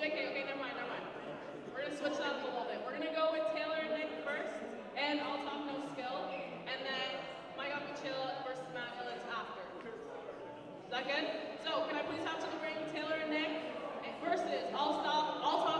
JK, okay, never mind, never mind. We're gonna switch that up a little bit. We're gonna go with Taylor and Nick first, and All Talk No Skill, and then Mike Apichila versus Matt Illens after. Is that good? So can I please have to the ring Taylor and Nick versus I'll stop, I'll talk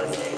explicit.